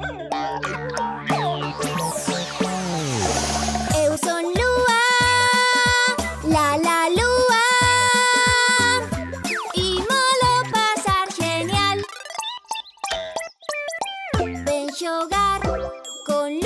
Eu son Lua, la la Lua Y molo pasar genial. Ven xogar con Lua